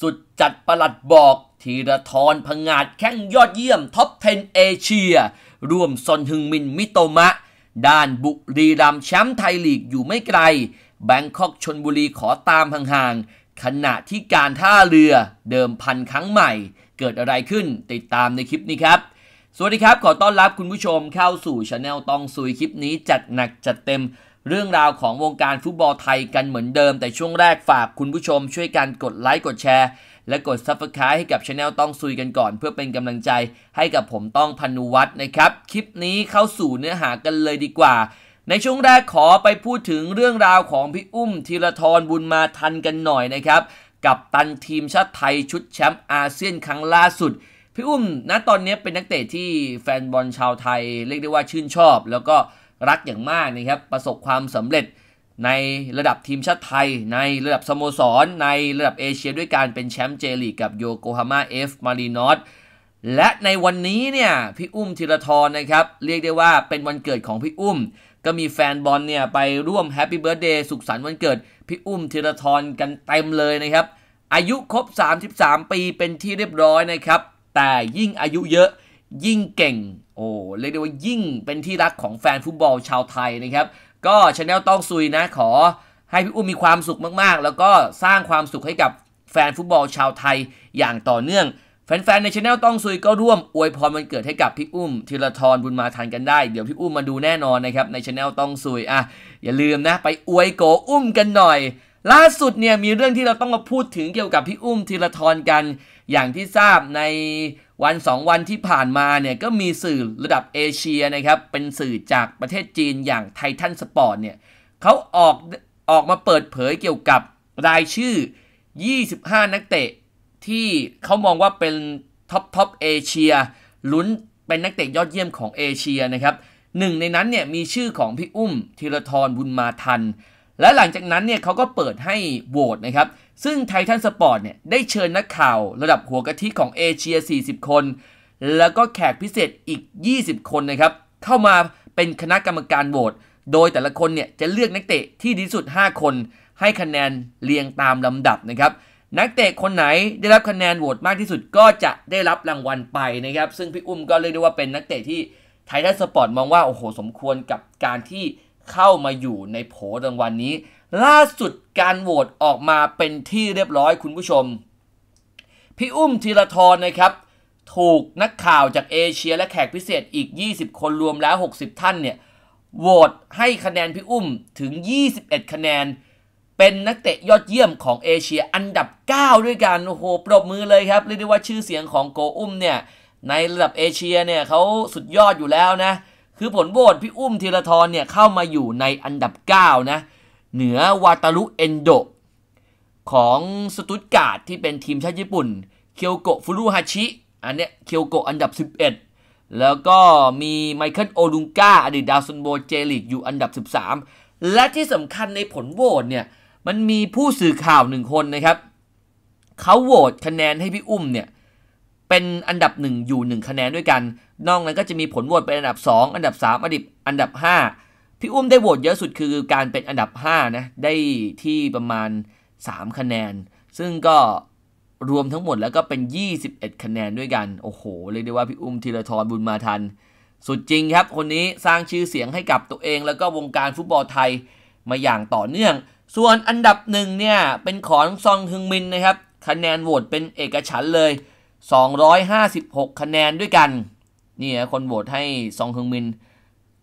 สุดจัดประหลัดบอกธีรทรพงาดแข้งยอดเยี่ยมท็อป 10 เอเชีย ร่วมซอนฮึงมินมิโตมะ ด้านบุรีรัมแชมป์ไทยลีกอยู่ไม่ไกล แบงคอกชนบุรีขอตามห่างๆ ขณะที่การท่าเรือเดิมพันครั้งใหม่ เกิดอะไรขึ้นติดตามในคลิปนี้ครับ สวัสดีครับ ขอต้อนรับคุณผู้ชมเข้าสู่ช anel ต้องซุยคลิปนี้จัดหนักจัดเต็ม เรื่องราวของวงการฟุตบอลไทยกันเหมือนเดิม แต่ช่วงแรกฝากคุณผู้ชมช่วยกันกดไลค์กดแชร์ และกด Subscribe ให้กับช anel ต้องซุยกันก่อน เพื่อเป็นกำลังใจให้กับผมต้องพนุวัฒน์นะครับ คลิปนี้เข้าสู่เนื้อหากันเลยดีกว่า ในช่วงแรกขอไปพูดถึงเรื่องราวของพี่อุ้มธีรทรบุญมาทันกันหน่อยนะครับกับตันทีมชาติไทยชุดแชมป์อาเซียนครั้งล่าสุดพี่อุ้มณตอนนี้เป็นนักเตะที่แฟนบอลชาวไทยเรียกได้ว่าชื่นชอบ แล้วก็ รักอย่างมากนะครับประสบความสำเร็จในระดับทีมชาติไทย ในระดับสโมสร ในระดับเอเชียด้วยการเป็นแชมป์เจลีกกับโยโกฮาม่าเอฟมารีนอสและในวันนี้เนี่ยพี่อุ้มธีราทรนะครับ เรียกได้ว่าเป็นวันเกิดของพี่อุ้ม ก็มีแฟนบอลเนี่ยไปร่วม Happy Birthday สุขสันต์วันเกิด พี่อุ้มธีราทรกันเต็มเลยนะครับ อายุครบ 33 ปีเป็นที่เรียบร้อยนะครับ แต่ยิ่งอายุเยอะยิ่งเก่ง โอ้เรียกได้ว่ายิ่งเป็นที่รักของแฟนฟุตบอลชาวไทยนะครับ ก็ channel ต้องซุยนะขอให้พี่อุ้มมีความสุขมากๆ แล้วก็สร้างความสุขให้กับแฟนฟุตบอลชาวไทยอย่างต่อเนื่อง แฟนๆในช anel ต้องซุยก็ร่วมอวยพรวันเกิดให้กับพี่อุ้มธีราทรบุญมาทันกันได้ เดี๋ยวพี่อุ้มมาดูแน่นอนนะครับในช anel ต้องซุยอะอย่าลืมนะ ไปอวยโกอุ้มกันหน่อย ล่าสุดเนี่ยมีเรื่องที่เราต้องมาพูดถึงเกี่ยวกับพี่อุ้มธีราทรกัน อย่างที่ทราบใน วัน 2 วันที่ผ่านมาเนี่ยก็มีสื่อระดับเอเชียนะครับเป็นสื่อจากประเทศจีนอย่างไททันสปอร์ตเนี่ยเขาออกออกมาเปิดเผยเกี่ยวกับรายชื่อ 25 นักเตะ ที่เขามองว่าเป็น top top เอเชียลุ้นเป็นนักเตะยอดเยี่ยมของเอเชียนะครับหนึ่งในนั้นเนี่ยมีชื่อของพี่อุ้มธีราทรบุญมาทัน และหลังจากนั้นเนี่ยเขาก็เปิดให้โหวตนะครับ ซึ่งไททันสปอร์ตเนี่ยได้เชิญนักข่าวระดับหัวกะทิของเอเชีย 40 คน แล้วก็แขกพิเศษอีก 20 คนนะครับ เข้ามาเป็นคณะกรรมการโหวต โดยแต่ละคนเนี่ยจะเลือกนักเตะที่ดีสุด 5 คน ให้คะแนนเรียงตามลำดับนะครับ นักเตะคนไหนได้รับคะแนนโหวตมากที่สุดก็จะได้รับรางวัลไปนะครับ ซึ่งพี่อุ้มก็เรียกได้ว่าเป็นนักเตะที่ไททันสปอร์ตมองว่าโอ้โหสมควรกับการที่ เข้ามาอยู่ในโผรางวัลนนี้ ล่าสุดการโหวตออกมาเป็นที่เรียบร้อยคุณผู้ชม พี่อุ้มธีรทรนะครับ ถูกนักข่าวจากเอเชียและแขกพิเศษอีก 20 คนรวมแล้ว 60 ท่านเนี่ยโหวตให้คะแนนพี่อุ้มถึง 21 คะแนน เป็นนักเตะยอดเยี่ยมของเอเชียอันดับ 9 ด้วยกันโอ้โหปรบมือเลยครับเรียกได้ว่าชื่อเสียงของโกอุ้มเนี่ยในระดับเอเชียเนี่ยเขาสุดยอดอยู่แล้วนะ คือผลโหวตพี่อุ้มธีราทรเนี่ยเข้ามาอยู่ในอันดับ 9 นะ เหนือวาตารุเอนโด ของสตุ๊ตการ์ทที่เป็นทีมชาติญี่ปุ่น เคียวโกะฟุรุฮาชิ อันเนี้ยเคียวโกะอันดับ 11 แล้วก็มีไมเคิลโอลุงกาอดีตดาวซัลโวเจลีกอยู่อันดับ 13 และที่สำคัญในผลโหวตเนี่ยมันมีผู้สื่อข่าวหนึ่งคนนะครับเขาโหวตคะแนนให้พี่อุ้มเนี่ย เป็นอันดับหนึ่งอยู่หนึ่งคะแนนด้วยกัน นอกนั้นก็จะมีผลโหวตเป็นอันดับ 2 อันดับ 3 อันดับอันดับ 5 พี่อุ้มได้โหวตเยอะสุดคือการเป็นอันดับ5นะได้ที่ประมาณ 3 คะแนน ซึ่งก็รวมทั้งหมดแล้วก็เป็น 21 คะแนนด้วยกัน โอ้โห เรียกได้ว่าพี่อุ้มธีรทรบุญมาทัน สุดจริงครับ คนนี้สร้างชื่อเสียงให้กับตัวเองแล้วก็วงการฟุตบอลไทยมาอย่างต่อเนื่อง ส่วนอันดับหนึ่งเนี่ยเป็นของซองฮึงมินนะครับ คะแนนโหวตเป็นเอกฉันท์เลย 256 คะแนนด้วยกัน นี่นะคนโหวตให้ซองฮึงมิน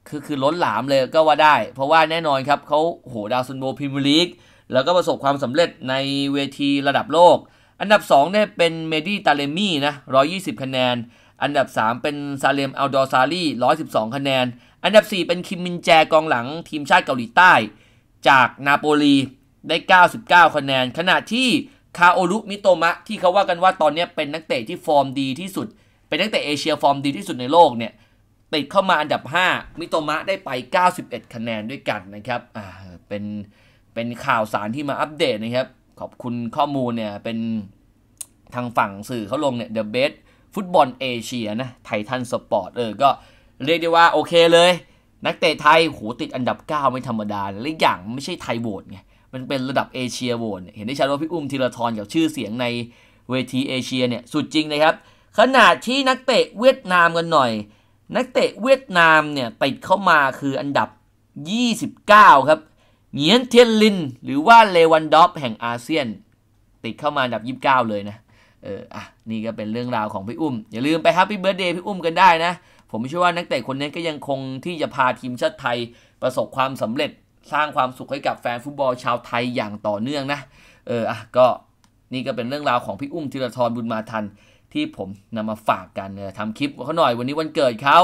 คือคือล้นหลามเลยก็ว่าได้ เพราะว่าแน่นอนครับเขาโหดาวซัลโวพรีเมียร์ลีก แล้วก็ประสบความสำเร็จในเวทีระดับโลก อันดับ2เนี่ยเป็นเมห์ดี้ทาเรมี่นะ 120 คะแนน อันดับ 3 เป็นซาเลมอัลดอว์ซารี112 คะแนน อันดับ 4 เป็นคิมมินแจกองหลังทีมชาติเกาหลีใต้ จากนาโปลีได้ 99 คะแนน ขณะที่ คาโอรุมิโตมะที่เขาว่ากันว่าตอนนี้เป็นนักเตะที่ฟอร์มดีที่สุด เป็นนักเตะเอเชียฟอร์มดีที่สุดในโลกเนี่ยติดเข้ามาอันดับ 5 มิโตมะได้ไป 91 คะแนนด้วยกันนะครับอ่าเป็นเป็นข่าวสารที่มาอัปเดตนะครับ ขอบคุณข้อมูลเนี่ยเป็นทางฝั่งสื่อเขาลงเนี่ย The Best ฟุตบอลเอเชียนะไททันสปอร์ตเออก็เรียกได้ว่าโอเคเลย นักเตะไทยโหติดอันดับ 9 ไม่ธรรมดาและอีกอย่างไม่ใช่ไทยโหวตไง มันเป็นระดับเอเชียโหวตเห็นได้ชัดว่าพี่อุ้มธีราทรกับชื่อเสียงในเวทีเอเชียเนี่ยสุดจริงนะครับขนาดที่นักเตะเวียดนามกันหน่อย นักเตะเวียดนามเนี่ยติดเข้ามาคืออันดับ 29 ครับเหงียนเตียนลินห์ หรือว่าเลวานดอฟแห่งอาเซียน ติดเข้ามาอันดับ 29 เลยนะเอออะนี่ก็เป็นเรื่องราวของพี่อุ้ม อย่าลืมไป Happy Birthday พี่อุ้มกันได้นะ ผมเชื่อว่านักเตะคนนี้ก็ยังคงที่จะพาทีมชาติไทยประสบความสำเร็จ สร้างความสุขให้กับแฟนฟุตบอลชาวไทยอย่างต่อเนื่องนะ เอออะก็นี่ก็เป็นเรื่องราวของพี่อุ้มธีราทรบุญมาทันที่ผมนำมาฝากกันทำคลิปเขาหน่อยวันนี้วันเกิดเขา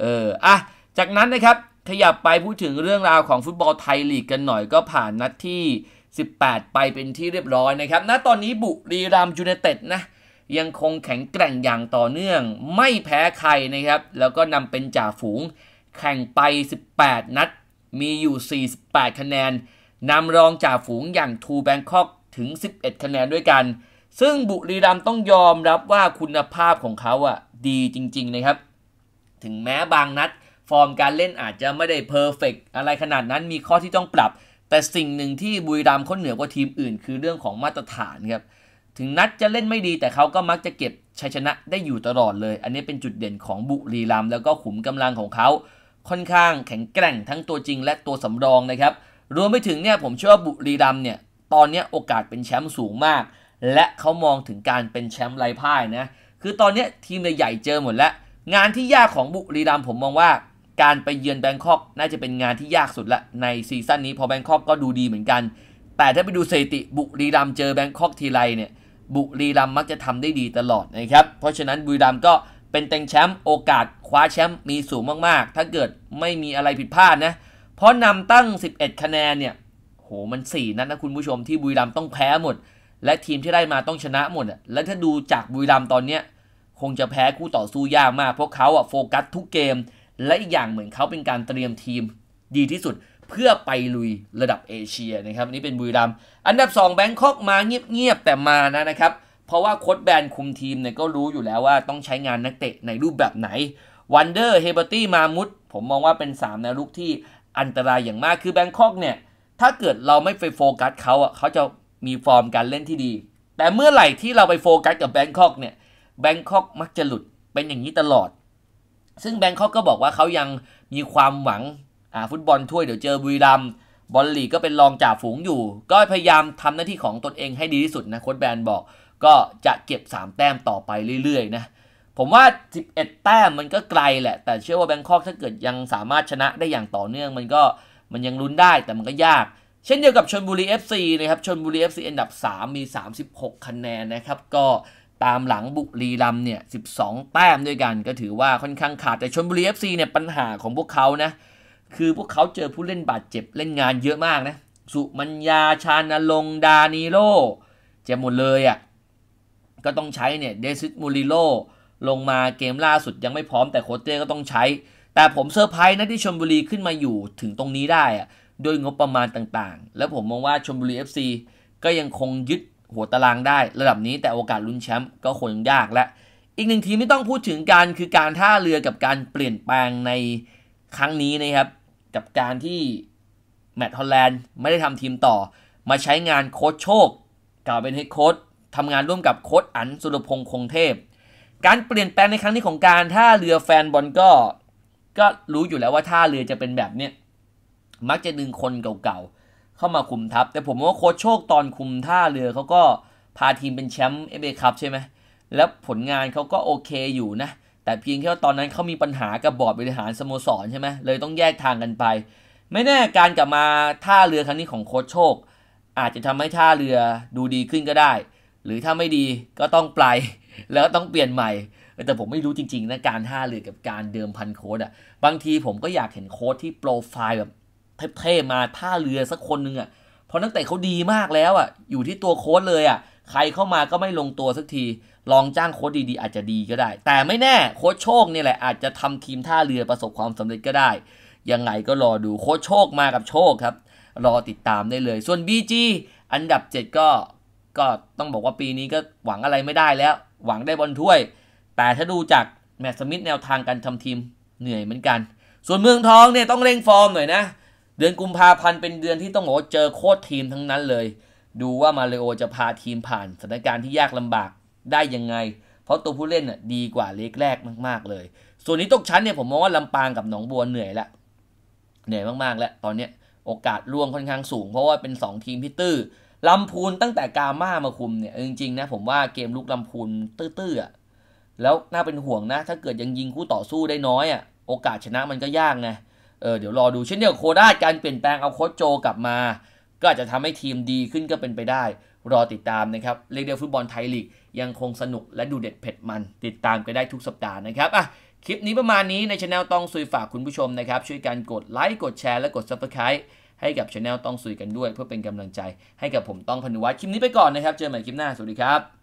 เอออะจากนั้นนะครับขยับไปพูดถึงเรื่องราวของฟุตบอลไทยลีกกันหน่อยก็ผ่านนัดที่ 18 ไปเป็นที่เรียบร้อยนะครับณตอนนี้บุรีรัมย์ยูไนเต็ดนะยังคงแข็งแกร่งอย่างต่อเนื่อง ไม่แพ้ใครนะครับ แล้วก็นำเป็นจ่าฝูงแข่งไป 18 นัด มีอยู่ 48 คะแนนนำรองจ่าฝูงอย่างทรูแบงคอกถึง 11 คะแนนด้วยกัน ซึ่งบุรีรัมย์ต้องยอมรับว่าคุณภาพของเขาอะดีจริง ๆ นะครับ ถึงแม้บางนัด ฟอร์มการเล่นอาจจะไม่ได้ perfect อะไรขนาดนั้นมีข้อที่ต้องปรับ แต่สิ่งหนึ่งที่บุรีรัมเขาเหนือกว่าทีมอื่น คือเรื่องของมาตรฐานครับถึงนัดจะเล่นไม่ดีแต่เขาก็มักจะเก็บชัยชนะได้อยู่ตลอดเลย อันนี้เป็นจุดเด่นของบุรีรัมแล้วก็ขุมกำลังของเขา ค่อนข้างแข็งแกร่งทั้งตัวจริงและตัวสำรองนะครับ รวมไปถึงเนี่ยผมเชื่อว่าบุรีรัมเนี่ยตอนนี้โอกาสเป็นแชมป์สูงมาก และเขามองถึงการเป็นแชมป์ไร้พ่ายนะคือตอนนี้ทีมใหญ่เจอหมดแล้ว งานที่ยากของบุรีรัมผมมองว่าการไปเยือนแบงคอกน่าจะเป็นงานที่ยากสุดละในซีซั่นนี้พอแบงคอกก็ดูดีเหมือนกัน แต่ถ้าไปดูสถิติบุรีรัมเจอแบงคอกทีไรเนี่ยบุรีรัมมักจะทำได้ดีตลอดนะครับเพราะฉะนั้นบุรีรัมก็เป็นเต็งแชมป์โอกาส คว้าแชมป์มีสูงมากๆ ถ้าเกิดไม่มีอะไรผิดพลาดนะ เพราะนำตั้ง 11 คะแนนเนี่ยโหมัน 4 นัดนนะคุณผู้ชมที่บุรีรัมต้องแพ้หมด และทีมที่ได้มาต้องชนะหมด และถ้าดูจากบุรีรัมตอนเนี้ยคงจะแพ้คู่ต่อสู้ยากมากเพราะเขาอะโฟกัสทุกเกม และอีกอย่างเหมือนเขาเป็นการเตรียมทีมดีที่สุดเพื่อไปลุยระดับเอเชียนะครับนี่เป็นบุรีรัมย์อันดับ2แบงคอกมาเงียบๆแต่มานะนะครับ เพราะว่าโค้ชแบนคุมทีมเนี่ยก็รู้อยู่แล้วว่าต้องใช้งานนักเตะในรูปแบบไหน วานเดอร์เฮเบอร์ตี้มาห์มูดผมมองว่าเป็น 3 แนวรุกที่อันตรายอย่างมากคือแบงคอกเนี่ย ถ้าเกิดเราไม่ไปโฟกัสเขาอะเขาจะมีฟอร์มการเล่นที่ดี แต่เมื่อไหร่ที่เราไปโฟกัสกับแบงคอกเนี่ยแบงคอกมักจะหลุดเป็นอย่างนี้ตลอด ซึ่งแบงคอกก็บอกว่าเขายังมีความหวังอ่าฟุตบอลถ้วยเดี๋ยวเจอบุรีรัมย์บอลลีกก็เป็นรองจ่าฝูงอยู่ ก็พยายามทำหน้าที่ของตนเองให้ดีที่สุดนะโค้ชแบนบอก ก็จะเก็บ 3 แต้มต่อไปเรื่อยๆนะ ผมว่า 11 แต้มมันก็ไกลแหละ แต่เชื่อว่าแบงคอกถ้าเกิดยังสามารถชนะได้อย่างต่อเนื่องมันก็มันยังลุ้นได้แต่มันก็ยาก เช่นเดียวกับชนบุรี FC นะครับชนบุรี FC อันดับ 3 มี 36 คะแนนนะครับ ก็ตามหลังบุรีรัมย์เนี่ย 12 แต้มด้วยกัน ก็ถือว่าค่อนข้างขาด แต่ชลบุรี FC เนี่ยปัญหาของพวกเขานะ คือพวกเขาเจอผู้เล่นบาดเจ็บเล่นงานเยอะมากนะ สุมัญญา ชาญณรงค์ ดานิโล เจ็บหมดเลยอะ่ะ ก็ต้องใช้เนี่ย เดนนิสมูริลโล ลงมาเกมล่าสุดยังไม่พร้อมแต่โค้ชเตี้ยก็ต้องใช้ แต่ผมเซอร์ไพรส์นะที่ชลบุรีขึ้นมาอยู่ถึงตรงนี้ได้อะด้วยงบประมาณต่างๆ แล้วผมมองว่าชนบุรี FC ก็ยังคงยึดหัวตารางได้ ระดับนี้แต่โอกาสลุ้นแชมป์ก็คงยากละ อีกหนึ่งทีมที่ต้องพูดถึงการคือการท่าเรือกับการเปลี่ยนแปลงในครั้งนี้นะครับ กับการที่แมตต์ฮอลแลนด์ไม่ได้ทำทีมต่อ มาใช้งานโค้ชโชคกล่าวเป็น head coach ทำงานร่วมกับโค้ชอันสุรพงษ์คงเทพ การเปลี่ยนแปลงในครั้งนี้ของการท่าเรือแฟนบอลก็ ก็รู้อยู่แล้วว่าท่าเรือจะเป็นแบบเนี้ยมักจะดึงคนเก่าๆ เข้ามาคุมทัพ แต่ผมว่าโค้ชโชคตอนคุมท่าเรือเขาก็พาทีมเป็นแชมป์เอฟเอคัพใช่ไหมแล้วผลงานเขาก็โอเคอยู่นะ แต่เพียงแค่ตอนนั้นเขามีปัญหากับบอร์ดบริหารสโมสรใช่ไหมเลยต้องแยกทางกันไป ไม่แน่การกลับมาท่าเรือครั้งนี้ของโค้ชโชค อาจจะทำให้ท่าเรือดูดีขึ้นก็ได้ หรือถ้าไม่ดีก็ต้องปลาย แล้วต้องเปลี่ยนใหม่ แต่ผมไม่รู้จริง ๆ นะ การท่าเรือกับการเดิมพันโค้ดอะบางทีผมก็อยากเห็นโค้ดที่โปรไฟล์แบบเท่ๆมาท่าเรือสักคนหนึ่งอะเพราะนักเตะเขาดีมากแล้วอะอยู่ที่ตัวโค้ดเลยอะใครเข้ามาก็ไม่ลงตัวสักที ลองจ้างโค้ดดีๆ อาจจะดีก็ได้ แต่ไม่แน่โค้ชโชคเนี่ยแหละอาจจะทำทีมท่าเรือประสบความสำเร็จก็ได้ ยังไงก็รอดูโค้ชโชคมากับโชคครับ รอติดตามได้เลย ส่วน BG อันดับ 7 ก็ ก็ต้องบอกว่าปีนี้ก็หวังอะไรไม่ได้แล้ว หวังได้บอลถ้วย แต่ถ้าดูจากแมตต์สมิธแนวทางการทำทีมเหนื่อยเหมือนกัน ส่วนเมืองทองเนี่ยต้องเร่งฟอร์มหน่อยนะ เดือนกุมภาพันธ์เป็นเดือนที่ต้องบอกว่าเจอโค้ชทีมทั้งนั้นเลย ดูว่ามาเลโอจะพาทีมผ่านสถานการณ์ที่ยากลำบากได้ยังไง เพราะตัวผู้เล่นน่ะดีกว่าเล็กแรกมาก ๆ เลย ส่วนนี้ตกชั้นเนี่ยผมมองว่าลำปางกับหนองบัวเหนื่อยละเหนื่อยมากๆแล้วตอนเนี้ยโอกาสล่วงค่อนข้างสูง เพราะว่าเป็น 2 ทีมที่ตื้อ ลำพูนตั้งแต่กาม่ามาคุมเนี่ยจริงๆนะผมว่าเกมลุกลำพูนตื้อๆอะแล้วน่าเป็นห่วงนะ ถ้าเกิดยังยิงคู่ต่อสู้ได้น้อยอะโอกาสชนะมันก็ยากไงเออเดี๋ยวรอดูเช่นเดียวโคราชการเปลี่ยนแปลงเอาโค้ชโจกลับมา ก็อาจจะทำให้ทีมดีขึ้นก็เป็นไปได้ รอติดตามนะครับเรียกเดียวฟุตบอลไทยลีกยังคงสนุกและดูเด็ดเผ็ดมัน ติดตามกันได้ทุกสัปดาห์นะครับอะคลิปนี้ประมาณนี้ในช anel ต้องซุยฝากคุณผู้ชมนะครับช่วยกันกดไลค์กดแชร์และกด subscribe ให้กับช anel ต้องซุยกันด้วย เพื่อเป็นกำลังใจให้กับผมต้องพนุวัฒน์คลิปนี้ไปก่อนนะครับ เจอกันใหม่คลิปหน้า สวัสดีครับ